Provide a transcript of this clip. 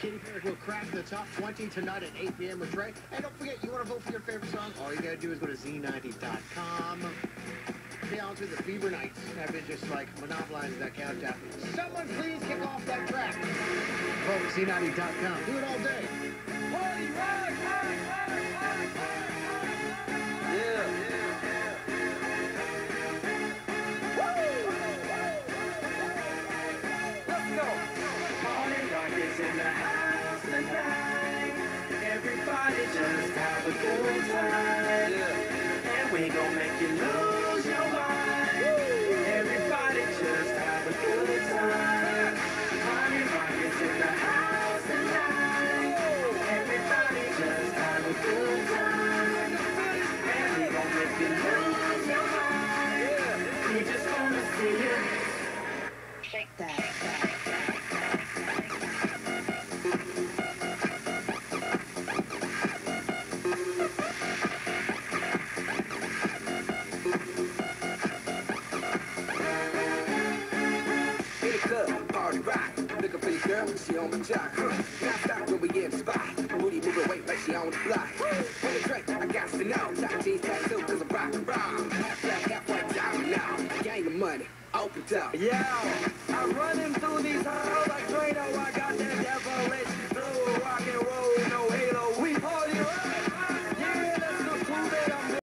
Katy Perry will crack the top 20 tonight at 8 p.m. with Trey. And don't forget, you want to vote for your favorite song? All you got to do is go to z90.com. To be honest with the Fever Nights have been just like monopolizing that countdown. Someone please kick off that track. Vote at z90.com. Do it all day. Party rock, rock, rock, Yeah. And we gon' girl, she on my jock. Now stop when we in the spot. Booty moving weight like she on the block. The I got to know. Top jeans tattoo, cause I'm rock and roll. Half black, half white, diamond now. Gang of money, open up. Yeah, I'm running through these halls.